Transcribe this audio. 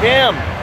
Kim.